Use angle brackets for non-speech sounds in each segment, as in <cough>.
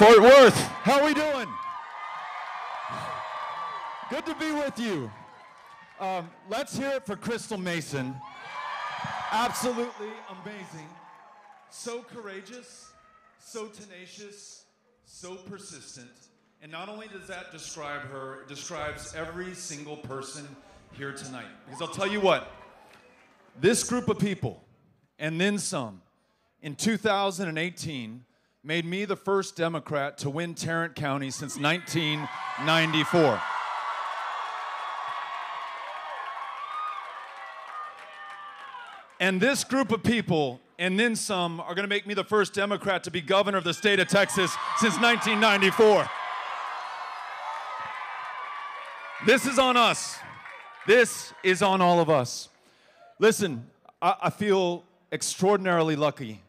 Fort Worth, how are we doing? Good to be with you. Um, let's hear it for Crystal Mason. Absolutely amazing. So courageous, so tenacious, so persistent. And not only does that describe her, it describes every single person here tonight. Because I'll tell you what, this group of people, and then some, in 2018, made me the first Democrat to win Tarrant County since 1994. And this group of people, and then some, are going to make me the first Democrat to be governor of the state of Texas since 1994. This is on us. This is on all of us. Listen, I, I feel extraordinarily lucky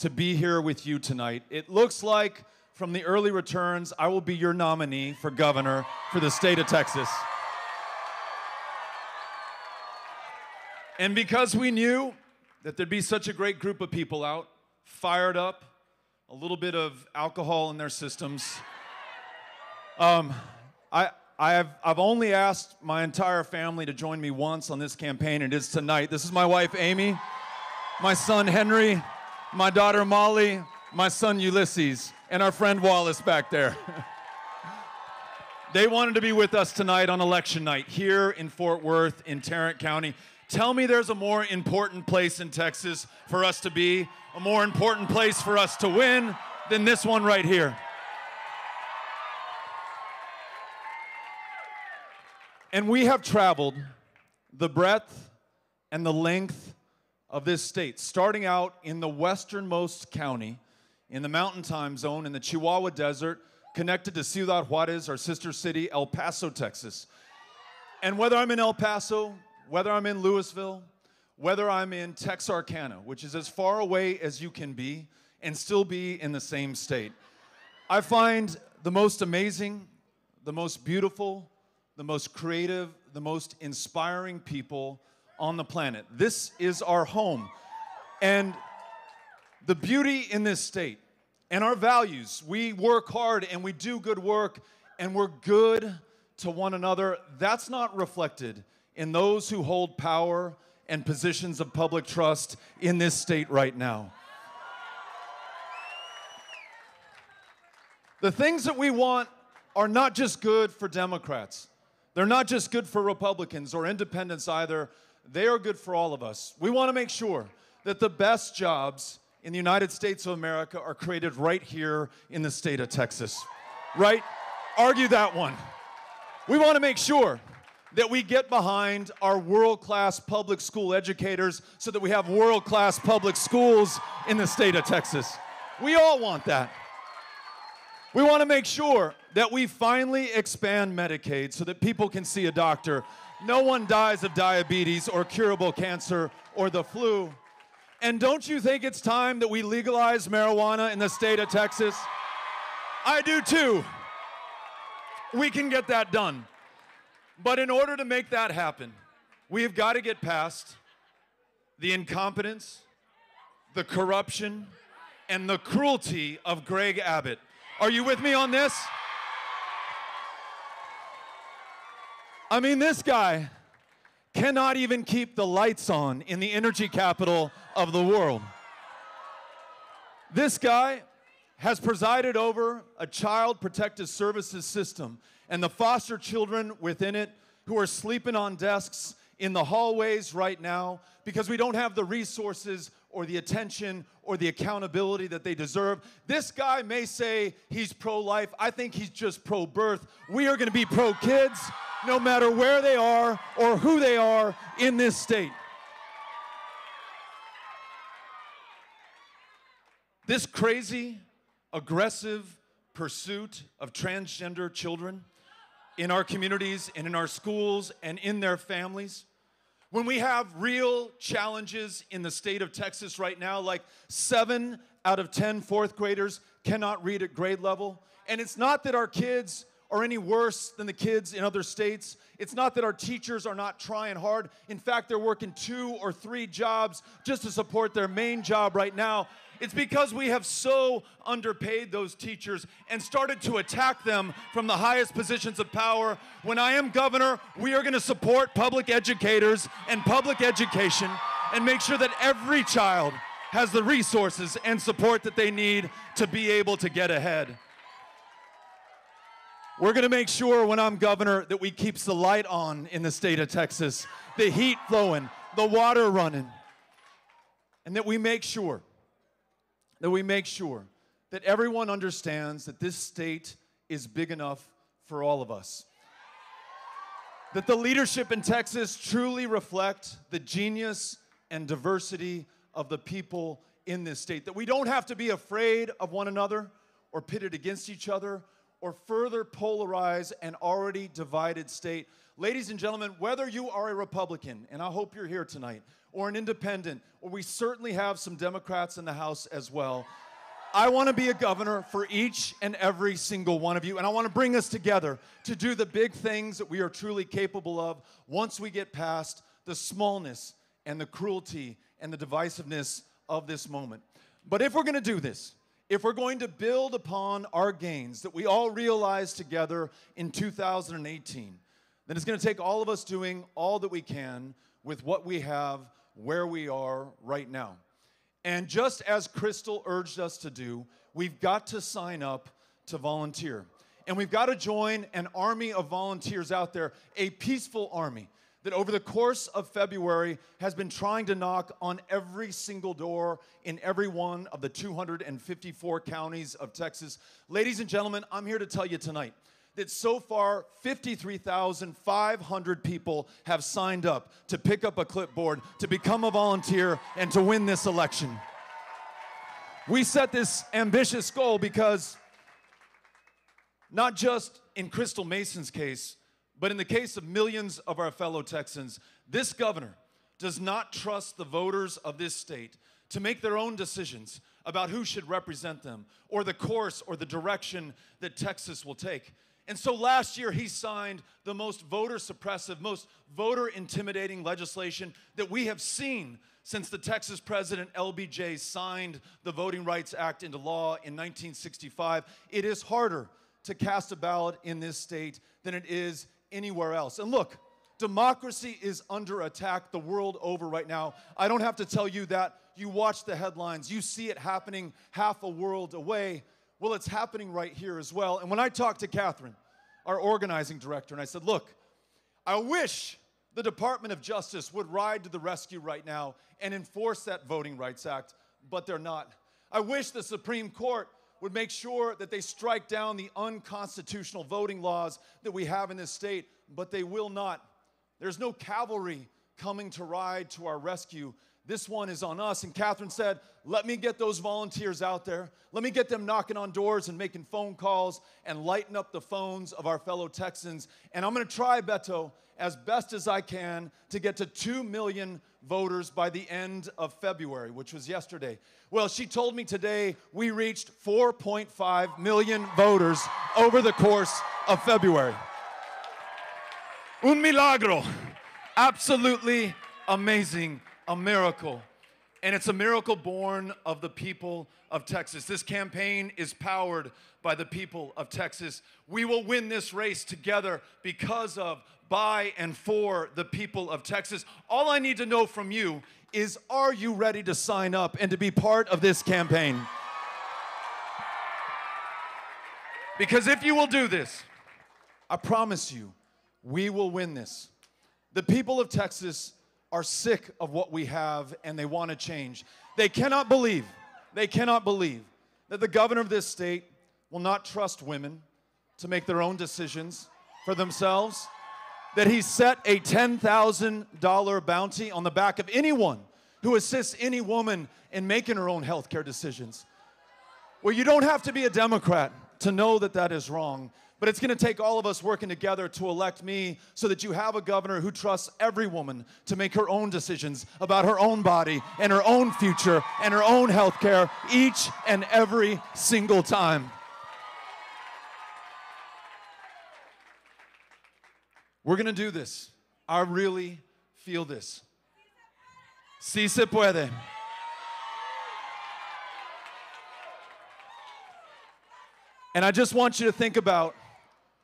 to be here with you tonight. It looks like from the early returns, I will be your nominee for governor for the state of Texas. And because we knew that there'd be such a great group of people out, fired up, a little bit of alcohol in their systems, um, I, I have, I've only asked my entire family to join me once on this campaign, and it is tonight. This is my wife, Amy, my son, Henry, my daughter, Molly, my son, Ulysses, and our friend Wallace back there. <laughs> they wanted to be with us tonight on election night here in Fort Worth, in Tarrant County. Tell me there's a more important place in Texas for us to be, a more important place for us to win than this one right here. And we have traveled the breadth and the length of this state, starting out in the westernmost county in the mountain time zone in the Chihuahua Desert, connected to Ciudad Juarez, our sister city, El Paso, Texas. And whether I'm in El Paso, whether I'm in Lewisville, whether I'm in Texarkana, which is as far away as you can be and still be in the same state. I find the most amazing, the most beautiful, the most creative, the most inspiring people on the planet. This is our home. And the beauty in this state and our values, we work hard and we do good work and we're good to one another. That's not reflected in those who hold power and positions of public trust in this state right now. The things that we want are not just good for Democrats. They're not just good for Republicans or independents either. They are good for all of us. We want to make sure that the best jobs in the United States of America are created right here in the state of Texas. Right? Argue that one. We want to make sure that we get behind our world class public school educators so that we have world class public schools in the state of Texas. We all want that. We want to make sure that we finally expand Medicaid so that people can see a doctor. No one dies of diabetes or curable cancer or the flu. And don't you think it's time that we legalize marijuana in the state of Texas? I do too. We can get that done. But in order to make that happen, we have got to get past the incompetence, the corruption, and the cruelty of Greg Abbott. Are you with me on this? I mean, this guy cannot even keep the lights on in the energy capital of the world. This guy has presided over a child protective services system and the foster children within it who are sleeping on desks in the hallways right now because we don't have the resources or the attention or the accountability that they deserve. This guy may say he's pro life. I think he's just pro birth. We are going to be pro kids no matter where they are or who they are in this state. This crazy, aggressive pursuit of transgender children in our communities and in our schools and in their families. When we have real challenges in the state of Texas right now, like seven out of 10 fourth graders cannot read at grade level. And it's not that our kids are any worse than the kids in other states. It's not that our teachers are not trying hard. In fact, they're working two or three jobs just to support their main job right now. It's because we have so underpaid those teachers and started to attack them from the highest positions of power. When I am governor, we are going to support public educators and public education and make sure that every child has the resources and support that they need to be able to get ahead. We're going to make sure when I'm governor that we keeps the light on in the state of Texas, the heat flowing, the water running, and that we make sure that we make sure that everyone understands that this state is big enough for all of us. That the leadership in Texas truly reflect the genius and diversity of the people in this state. That we don't have to be afraid of one another or pitted against each other or further polarize an already divided state. Ladies and gentlemen, whether you are a Republican, and I hope you're here tonight, or an independent, or we certainly have some Democrats in the House as well. I want to be a governor for each and every single one of you, and I want to bring us together to do the big things that we are truly capable of once we get past the smallness and the cruelty and the divisiveness of this moment. But if we're going to do this, if we're going to build upon our gains that we all realized together in 2018, then it's going to take all of us doing all that we can with what we have where we are right now. And just as Crystal urged us to do, we've got to sign up to volunteer. And we've got to join an army of volunteers out there, a peaceful army that over the course of February has been trying to knock on every single door in every one of the 254 counties of Texas. Ladies and gentlemen, I'm here to tell you tonight that so far 53,500 people have signed up to pick up a clipboard, to become a volunteer, and to win this election. We set this ambitious goal because not just in Crystal Mason's case, but in the case of millions of our fellow Texans, this governor does not trust the voters of this state to make their own decisions about who should represent them or the course or the direction that Texas will take. And so last year, he signed the most voter suppressive, most voter intimidating legislation that we have seen since the Texas president LBJ signed the Voting Rights Act into law in 1965. It is harder to cast a ballot in this state than it is anywhere else. And look, democracy is under attack the world over right now. I don't have to tell you that. You watch the headlines, you see it happening half a world away. Well, it's happening right here as well. And when I talked to Catherine, our organizing director, and I said, Look, I wish the Department of Justice would ride to the rescue right now and enforce that Voting Rights Act, but they're not. I wish the Supreme Court would make sure that they strike down the unconstitutional voting laws that we have in this state, but they will not. There's no cavalry coming to ride to our rescue this one is on us. And Catherine said, Let me get those volunteers out there. Let me get them knocking on doors and making phone calls and lighting up the phones of our fellow Texans. And I'm going to try, Beto, as best as I can to get to 2 million voters by the end of February, which was yesterday. Well, she told me today we reached 4.5 million voters over the course of February. Un milagro. Absolutely amazing a miracle. And it's a miracle born of the people of Texas. This campaign is powered by the people of Texas. We will win this race together because of, by, and for the people of Texas. All I need to know from you is are you ready to sign up and to be part of this campaign? Because if you will do this, I promise you, we will win this. The people of Texas are sick of what we have and they want to change. They cannot believe, they cannot believe that the governor of this state will not trust women to make their own decisions for themselves, that he set a $10,000 bounty on the back of anyone who assists any woman in making her own health care decisions. Well, you don't have to be a Democrat to know that that is wrong. But it's going to take all of us working together to elect me so that you have a governor who trusts every woman to make her own decisions about her own body and her own future and her own health care each and every single time. We're going to do this. I really feel this. Si se puede. And I just want you to think about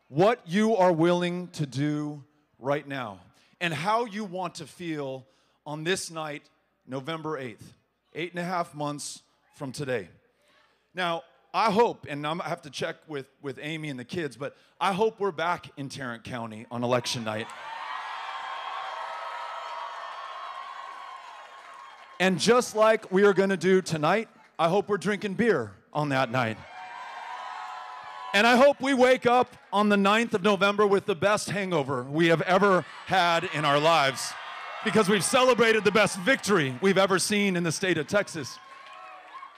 what you are willing to do right now and how you want to feel on this night, November 8th, eight and a half months from today. Now, I hope, and I'm, I have to check with, with Amy and the kids, but I hope we're back in Tarrant County on election night. And just like we are to do tonight, I hope we're drinking beer on that night. And I hope we wake up on the 9th of November with the best hangover we have ever had in our lives because we've celebrated the best victory we've ever seen in the state of Texas.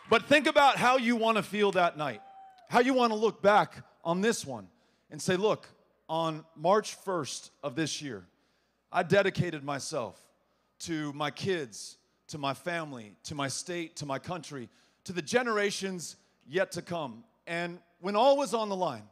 But think about how you want to feel that night, how you want to look back on this one and say, look, on March 1st of this year, I dedicated myself to my kids, to my family, to my state, to my country, to the generations yet to come. And when all was on the line,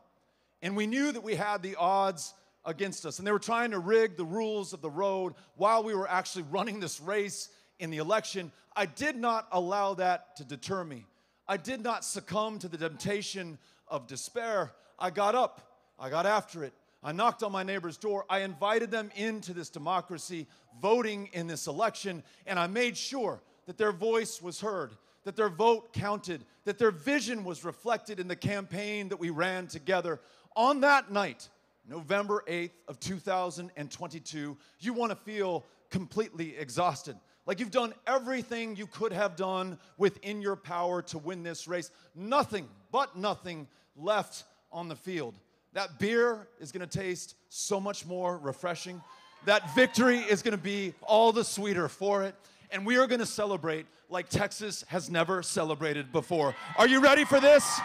and we knew that we had the odds against us, and they were trying to rig the rules of the road while we were actually running this race in the election, I did not allow that to deter me. I did not succumb to the temptation of despair. I got up, I got after it. I knocked on my neighbor's door. I invited them into this democracy, voting in this election, and I made sure that their voice was heard, that their vote counted, that their vision was reflected in the campaign that we ran together. On that night, November 8th of 2022, you want to feel completely exhausted. Like you've done everything you could have done within your power to win this race. Nothing but nothing left on the field. That beer is gonna taste so much more refreshing. That victory is gonna be all the sweeter for it. And we are gonna celebrate like Texas has never celebrated before. Are you ready for this?